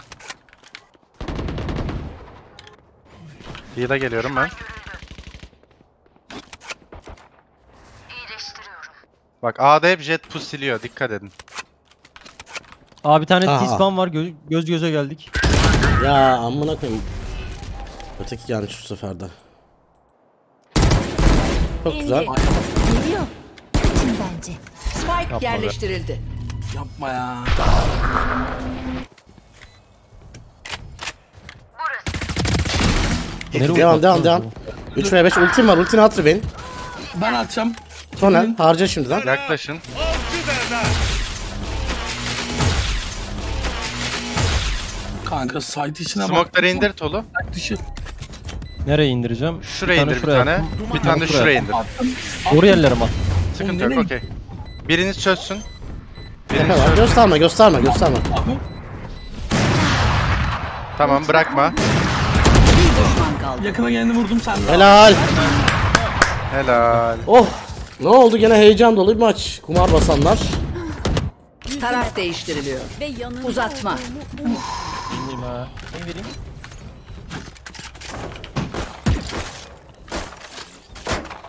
Heal'a geliyorum ben. Bak A'da hep jet pusiliyor dikkat edin. A bir tane Aa. T-spawn var. Göz, göz göze geldik. Ya amına koyayım. Öteki gelmiş bu sefer de. Çok güzel. Geliyor. Bence. Spike yerleştirildi. Yapma ya. Nereye Devam devam devam. bu? 3 v 5 ultim var. Ultini at benim. Ben atacağım. Sonra harca şimdiden. Yaklaşın. Kanka site içine bak. Smoke'ları indir Tolu. Dışı. Nereye indireceğim? Şuraya indir bir tane. Bir tane de şuraya. indir. Doğru yerlere mi? Sıkıntı yok okey. Biriniz çözsün. Biriniz çözsün. Gösterme gösterme gösterme. Tamam bırakma. Bir düşman kaldı. Yakına geleni vurdum sen. Helal. Helal. Oh. Ne oldu gene heyecan dolu bir maç. Kumar basanlar. Taraf değiştiriliyor. Ve Uzatma. İndireyim ha. Ne vereyim?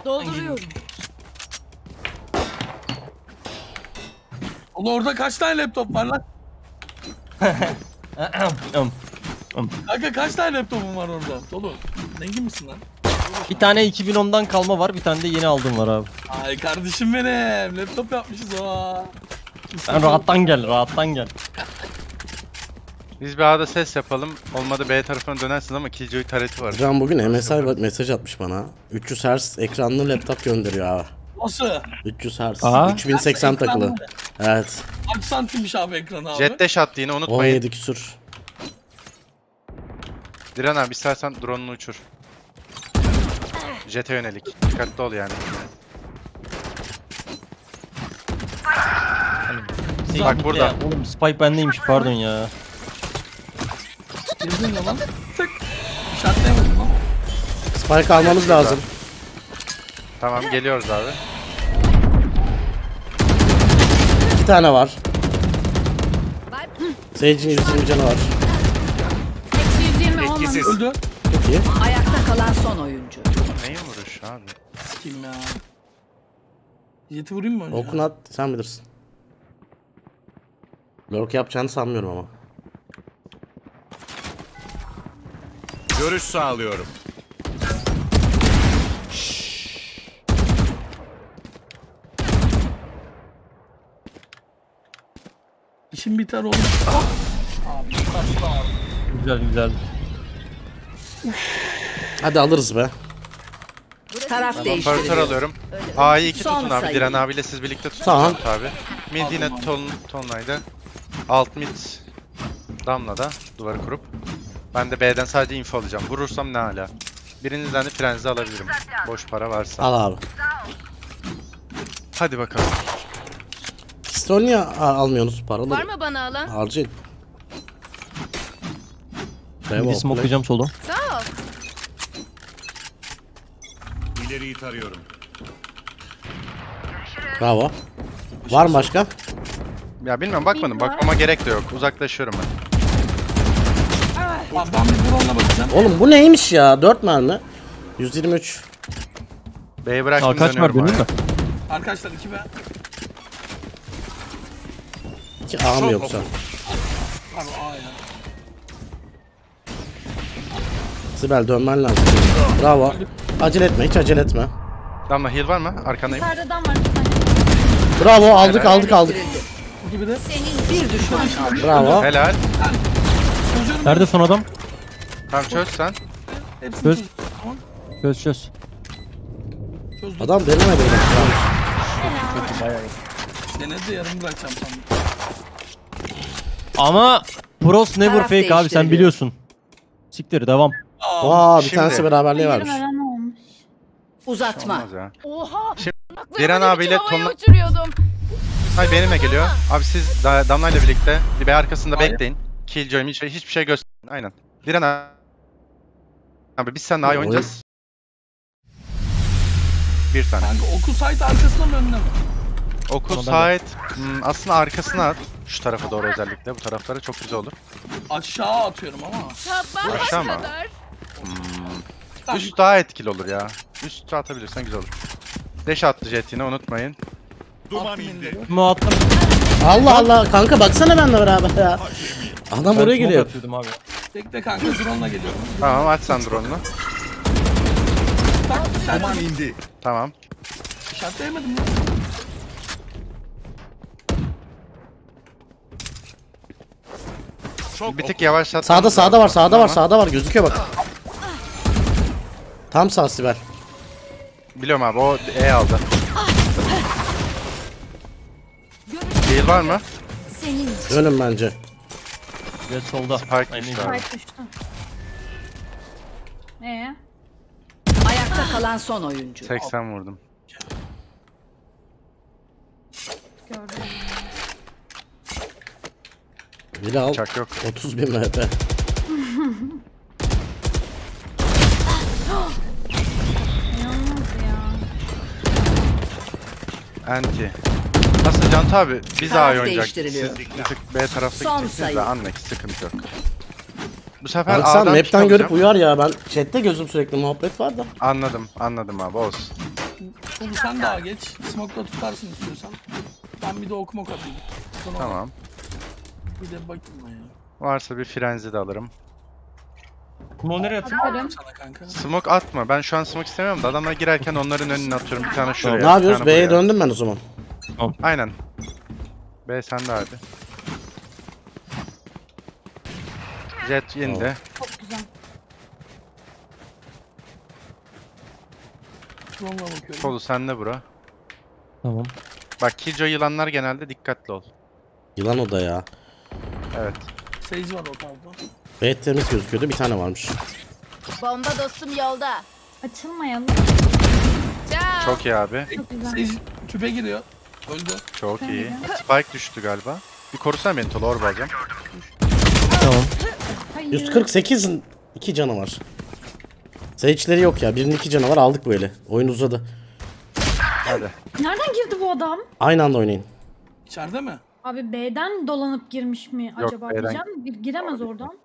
dolduruyorum. Oğlum orada kaç tane laptop var lan? Kanka kaç tane laptopun var orada? Dolu. Zengin misin lan? Bir tane 2010'dan kalma var. Bir tane de yeni aldım var abi. Ay kardeşim benim. Laptop yapmışız o. Sen rahattan gel rahattan gel. Biz bir A'da ses yapalım. Olmadı B tarafına dönersiniz ama Killjoy tareti var. Can bugün MSI mesaj atmış bana. 300 Hz ekranlı laptop gönderiyor abi. Nasıl? 300 Hz. Aa. 3080 Ekranlı takılı. Evet. Kaç santimmiş abi ekranı abi? Jet dash attı yine unutmayın. 17 küsür. Diren abi istersen drone'unu uçur. Jet'e yönelik. Dikkatli ol yani. Bak burada. Ya, oğlum spike bendeymiş pardon ya. Girdin ya lan. Tık. İşaretleyemedim lan. Spike almamız lazım. Tamam geliyoruz abi. İki tane var. Sage'in 120 canı var. Eksi 120 olmamış. Etkisiz. Öldü. Çok iyi. Ayakta kalan son oyuncu. Neyin vuruş abi? Kim ya? Jet'i vurayım mı önce? Okun at sen bilirsin. Lurk yapacağını sanmıyorum ama. Görüş sağlıyorum. İşim biter oğlum. Ah! Abi tatlı abi. Güzel güzel. Hadi alırız be. Taraf Operatör değiştiriliyor. alıyorum. A'yı iki Son tutun abi. sayı. Diren abiyle siz birlikte tutun Tamam. abi. Mid yine Tamam. ton, tonlaydı. Alt mid damla da duvarı kurup. Ben de B'den sadece info alacağım. Vurursam ne hala. Birinizden de frenzi alabilirim. Boş para varsa. Al abi. Hadi bakalım. Pistol niye almıyorsunuz paraları? Var mı bana alan? Harcayın. Bir Bravo, smokelayacağım solo. Sağ ol. İleriyi tarıyorum. Bravo. Var mı başka? Ya bilmiyorum bakmadım. Bakmama gerek de yok. Uzaklaşıyorum ben. Abi ben bir drone'la bakacağım. Oğlum bu neymiş ya? 4 mermi. 123. B'yi bıraktım Aa, kaç var dönüyorum mü? Arkadaşlar 2 B. 2 A mı yoksa? Abi A ya. Sibel dönmen lazım. Bravo. Acele etme hiç acele etme. Damla heal var mı? Arkandayım. Yukarıdan var bir tane. Bravo aldık aldık aldık. Bravo. Helal. Nerede son adam? Tamam çöz sen. Hepsini çöz. Tamam. Çöz çöz. Çözdüm. Adam denemedi bile. Denedi de yarım bırakacağım sandım. Ama Pros never Taraf fake abi sen biliyorsun. Siktir devam. Aa, Aa bir Şimdi. tanesi beraberliği varmış. Veren olmuş. Uzatma. Olmaz ya. Oha. Şimdi Diren abiyle tonla- uçuruyordum. Hay benimle geliyor. Abi siz da, Damla ile birlikte bir B arkasında Hayır. bekleyin. Killjoy, hiçbir şey, hiçbir şey göstermeyin. Aynen. Diren abi. Abi biz seninle Oy. oynayacağız. Bir tane. Kanka oku site arkasına mı önüne mi? Oku side hmm, aslında arkasına at. Şu tarafa doğru özellikle. Bu taraflara çok güzel olur. Aşağı atıyorum ama. Sabah Aşağı mı? kadar. Kanka, Üst daha etkili olur ya. Üst atabilirsen güzel olur. Dash attı jet yine unutmayın. Duman indi. Mu attım. Allah Allah kanka baksana benimle beraber ya. Adam oraya geliyor. abi. Bekle kanka drone'la geliyorum. Tamam aç sen drone'unu. Duman indi. Tamam. işaretleyemedim ya. Çok Bir tık yavaşlat. Sağda sağda var sağda var sağda var gözüküyor bak. Tam sağ Sibel. Biliyorum abi o E aldı. Heal var mı? Senin Dönün bence. Jet solda. Spike düştü abi. Düştü. Ee? Ayakta kalan son oyuncu. 80 vurdum. Gördüm. Biri al. Bıçak yok. 30 bin MP. İnanılmaz ya. Anti. Nasıl Cant abi? Biz Taraf A'yı oynayacaktık. Siz bir tık B tarafta Son gideceksiniz de sıkıntı yok. Bu sefer Bak sen A'dan map'ten görüp uyar ya ben chatte gözüm sürekli muhabbet var da. Anladım, anladım abi olsun. Oğlum sen daha geç. Smoke'la tutarsın istiyorsan. Ben bir de okuma atayım. Sonra Tamam. Bir de bakayım ben ya. Varsa bir frenzi de alırım. Kumo nereye atayım? Atarım. Sana kanka. Smoke atma. Ben şu an smoke istemiyorum da adamlar girerken onların önüne atıyorum. Bir tane şuraya. Ne bir yapıyoruz? tane B'ye buraya. döndüm ben o zaman. Aynen. B sende abi. Jet indi. Çok güzel. Longa bakıyorum. Solu sende bura. Tamam. Bak Killjoy yılanlar genelde dikkatli ol. Yılan o da ya. Evet. Sage var o tarafta. B temiz gözüküyordu bir tane varmış. Bomba dostum yolda. Açılmayalım. Ciao. Çok iyi abi. Çok güzel. Sage tüpe giriyor. Öldü. Çok iyi. Spike düştü galiba. Bir korusana beni Tolu orba alacağım. Tamam. Hayır. 148 iki canı var. Sage'leri yok ya. Birinin iki canı var aldık böyle. Oyun uzadı. Hadi. Nereden girdi bu adam? Aynı anda oynayın. İçeride mi? Abi B'den dolanıp girmiş mi Yok, acaba B'den- diyeceğim. Bir giremez oradan.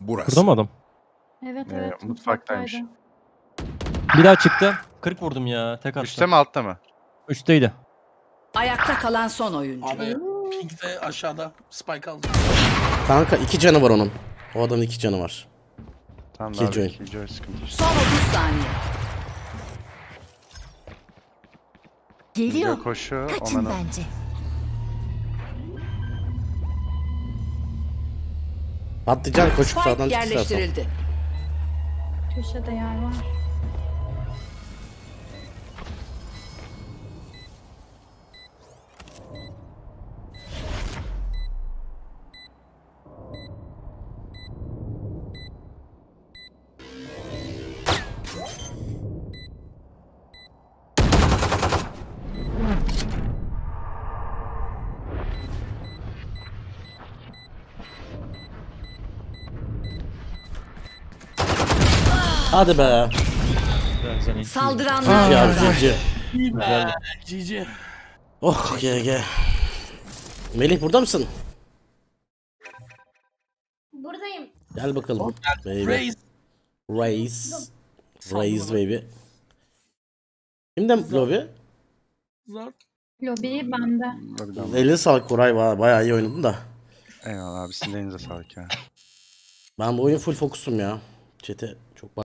Burası. Burada mı adam? Evet Ee, evet. mutfaktaymış. mutfaktaydı. Bir daha çıktı. 40 vurdum ya. Tek attı. Üste mi altta mı? Üstteydi. Ayakta kalan son oyuncu. Abi Pink de aşağıda. Spike aldı. Kanka iki canı var onun. O adamın iki canı var. Tamam da Killjoy. abi. Killjoy sıkıntı. yok. Son 30 saniye. Killjoy koşuyor. Ona bence. Patlıcan koşup sağdan yerleştirildi. yerleştirildi. Köşede yer var. Hadi be. Saldıranlar Ya. İyi be. GG. Oh GG. Melih burada mısın? Buradayım. Gel bakalım. Baby. Raze. Raise. Raise baby. Kimden lobi? Zor. Lobi bende. Eline sağlık Koray. Ba- Bayağı iyi oynadın da. Eyvallah abi sizin de elinize sağlık ya. Ben bu oyun full fokusum ya. Çete